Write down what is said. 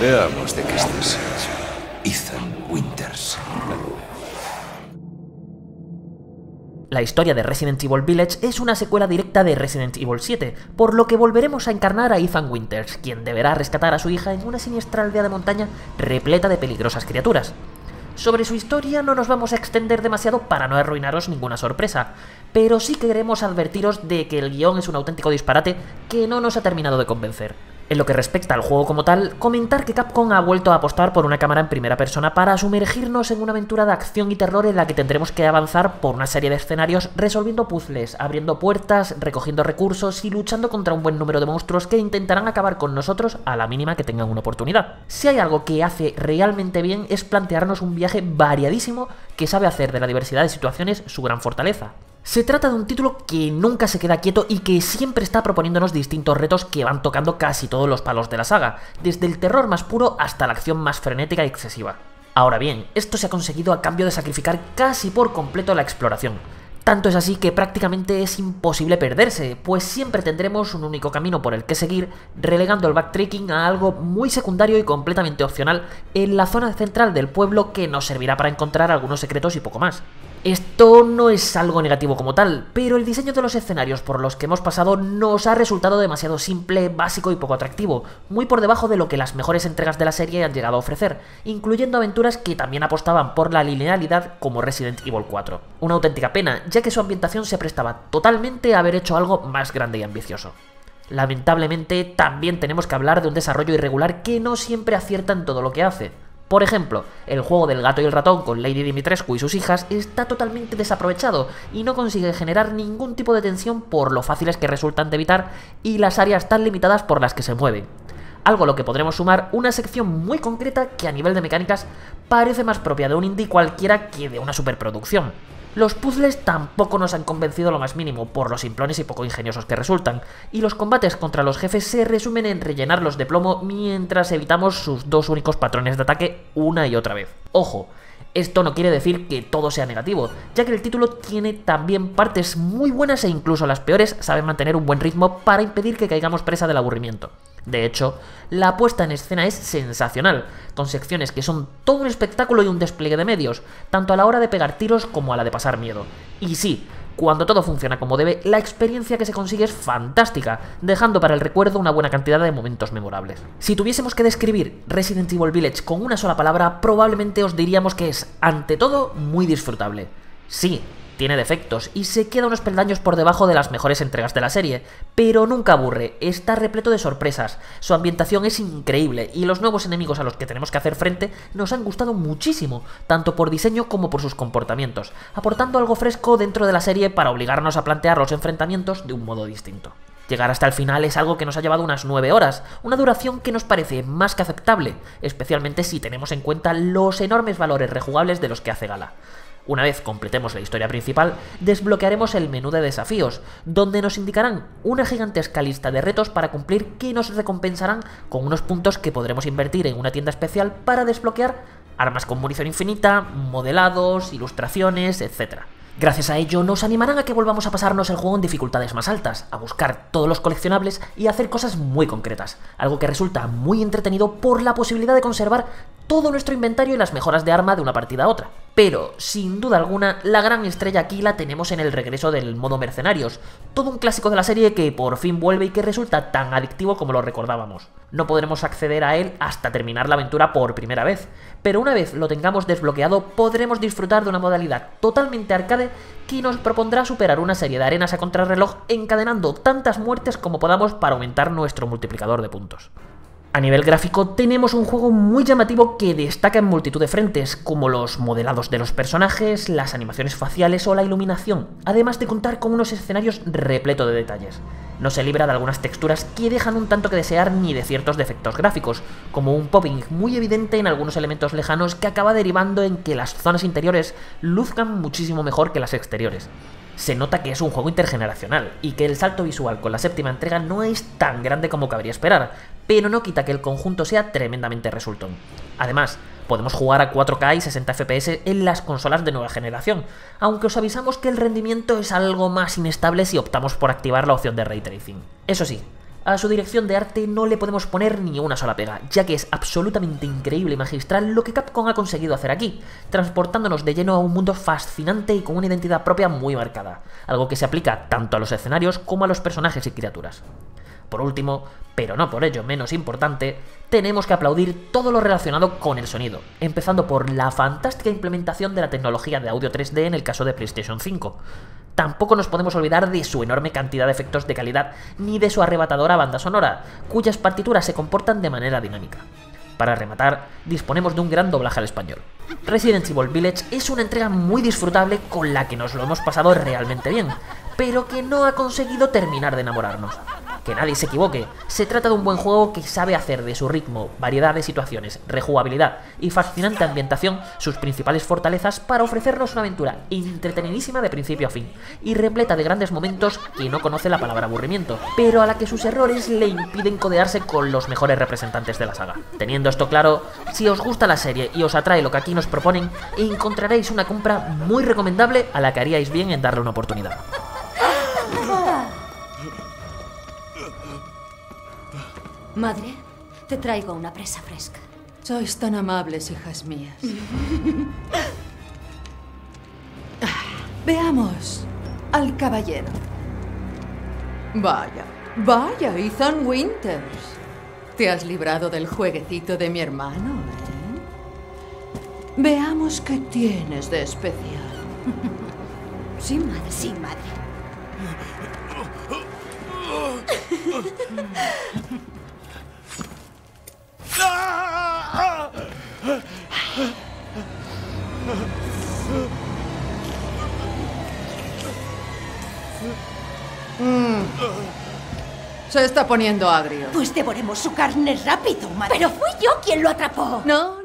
Veamos de qué estás hecho. Ethan Winters. La historia de Resident Evil Village es una secuela directa de Resident Evil 7, por lo que volveremos a encarnar a Ethan Winters, quien deberá rescatar a su hija en una siniestra aldea de montaña repleta de peligrosas criaturas. Sobre su historia no nos vamos a extender demasiado para no arruinaros ninguna sorpresa, pero sí queremos advertiros de que el guion es un auténtico disparate que no nos ha terminado de convencer. En lo que respecta al juego como tal, comentar que Capcom ha vuelto a apostar por una cámara en primera persona para sumergirnos en una aventura de acción y terror en la que tendremos que avanzar por una serie de escenarios resolviendo puzzles, abriendo puertas, recogiendo recursos y luchando contra un buen número de monstruos que intentarán acabar con nosotros a la mínima que tengan una oportunidad. Si hay algo que hace realmente bien es plantearnos un viaje variadísimo que sabe hacer de la diversidad de situaciones su gran fortaleza. Se trata de un título que nunca se queda quieto y que siempre está proponiéndonos distintos retos que van tocando casi todos los palos de la saga, desde el terror más puro hasta la acción más frenética y excesiva. Ahora bien, esto se ha conseguido a cambio de sacrificar casi por completo la exploración. Tanto es así que prácticamente es imposible perderse, pues siempre tendremos un único camino por el que seguir, relegando el backtracking a algo muy secundario y completamente opcional en la zona central del pueblo que nos servirá para encontrar algunos secretos y poco más. Esto no es algo negativo como tal, pero el diseño de los escenarios por los que hemos pasado nos ha resultado demasiado simple, básico y poco atractivo, muy por debajo de lo que las mejores entregas de la serie han llegado a ofrecer, incluyendo aventuras que también apostaban por la linealidad como Resident Evil 4. Una auténtica pena, ya que su ambientación se prestaba totalmente a haber hecho algo más grande y ambicioso. Lamentablemente, también tenemos que hablar de un desarrollo irregular que no siempre acierta en todo lo que hace. Por ejemplo, el juego del gato y el ratón con Lady Dimitrescu y sus hijas está totalmente desaprovechado y no consigue generar ningún tipo de tensión por lo fáciles que resultan de evitar y las áreas tan limitadas por las que se mueven. Algo a lo que podremos sumar una sección muy concreta que a nivel de mecánicas parece más propia de un indie cualquiera que de una superproducción. Los puzzles tampoco nos han convencido lo más mínimo por los simplones y poco ingeniosos que resultan, y los combates contra los jefes se resumen en rellenarlos de plomo mientras evitamos sus dos únicos patrones de ataque una y otra vez. Ojo, esto no quiere decir que todo sea negativo, ya que el título tiene también partes muy buenas e incluso las peores saben mantener un buen ritmo para impedir que caigamos presa del aburrimiento. De hecho, la puesta en escena es sensacional, con secciones que son todo un espectáculo y un despliegue de medios, tanto a la hora de pegar tiros como a la de pasar miedo. Y sí, cuando todo funciona como debe, la experiencia que se consigue es fantástica, dejando para el recuerdo una buena cantidad de momentos memorables. Si tuviésemos que describir Resident Evil Village con una sola palabra, probablemente os diríamos que es, ante todo, muy disfrutable. Sí, tiene defectos y se queda unos peldaños por debajo de las mejores entregas de la serie, pero nunca aburre, está repleto de sorpresas, su ambientación es increíble y los nuevos enemigos a los que tenemos que hacer frente nos han gustado muchísimo, tanto por diseño como por sus comportamientos, aportando algo fresco dentro de la serie para obligarnos a plantear los enfrentamientos de un modo distinto. Llegar hasta el final es algo que nos ha llevado unas 9 horas, una duración que nos parece más que aceptable, especialmente si tenemos en cuenta los enormes valores rejugables de los que hace gala. Una vez completemos la historia principal, desbloquearemos el menú de desafíos, donde nos indicarán una gigantesca lista de retos para cumplir que nos recompensarán con unos puntos que podremos invertir en una tienda especial para desbloquear armas con munición infinita, modelados, ilustraciones, etc. Gracias a ello nos animarán a que volvamos a pasarnos el juego en dificultades más altas, a buscar todos los coleccionables y a hacer cosas muy concretas, algo que resulta muy entretenido por la posibilidad de conservar todo nuestro inventario y las mejoras de arma de una partida a otra. Pero, sin duda alguna, la gran estrella aquí la tenemos en el regreso del modo mercenarios, todo un clásico de la serie que por fin vuelve y que resulta tan adictivo como lo recordábamos. No podremos acceder a él hasta terminar la aventura por primera vez, pero una vez lo tengamos desbloqueado podremos disfrutar de una modalidad totalmente arcade que nos propondrá superar una serie de arenas a contrarreloj encadenando tantas muertes como podamos para aumentar nuestro multiplicador de puntos. A nivel gráfico tenemos un juego muy llamativo que destaca en multitud de frentes, como los modelados de los personajes, las animaciones faciales o la iluminación, además de contar con unos escenarios repleto de detalles. No se libra de algunas texturas que dejan un tanto que desear ni de ciertos defectos gráficos, como un popping muy evidente en algunos elementos lejanos que acaba derivando en que las zonas interiores luzcan muchísimo mejor que las exteriores se nota que es un juego intergeneracional y que el salto visual con la séptima entrega no es tan grande como cabría esperar, pero no quita que el conjunto sea tremendamente resultón. Además, podemos jugar a 4K y 60 FPS en las consolas de nueva generación, aunque os avisamos que el rendimiento es algo más inestable si optamos por activar la opción de Ray Tracing. Eso sí, A su dirección de arte no le podemos poner ni una sola pega, ya que es absolutamente increíble y magistral lo que Capcom ha conseguido hacer aquí, transportándonos de lleno a un mundo fascinante y con una identidad propia muy marcada, algo que se aplica tanto a los escenarios como a los personajes y criaturas. Por último, pero no por ello menos importante, tenemos que aplaudir todo lo relacionado con el sonido, empezando por la fantástica implementación de la tecnología de audio 3D en el caso de PlayStation 5. Tampoco nos podemos olvidar de su enorme cantidad de efectos de calidad ni de su arrebatadora banda sonora, cuyas partituras se comportan de manera dinámica. Para rematar, disponemos de un gran doblaje al español. Resident Evil Village es una entrega muy disfrutable con la que nos lo hemos pasado realmente bien, pero que no ha conseguido terminar de enamorarnos. Que nadie se equivoque, se trata de un buen juego que sabe hacer de su ritmo, variedad de situaciones, rejugabilidad y fascinante ambientación sus principales fortalezas para ofrecernos una aventura entretenidísima de principio a fin y repleta de grandes momentos que no conoce la palabra aburrimiento, pero a la que sus errores le impiden codearse con los mejores representantes de la saga. Teniendo esto claro, si os gusta la serie y os atrae lo que aquí nos proponen, encontraréis una compra muy recomendable a la que haríais bien en darle una oportunidad. Madre, te traigo una presa fresca. Sois tan amables, hijas mías. Veamos al caballero. Vaya, vaya, Ethan Winters. Te has librado del jueguecito de mi hermano, ¿eh? Veamos qué tienes de especial. Sí, madre, sí, madre. Se está poniendo agrio. Pues devoremos su carne rápido, madre. Pero fui yo quien lo atrapó. No,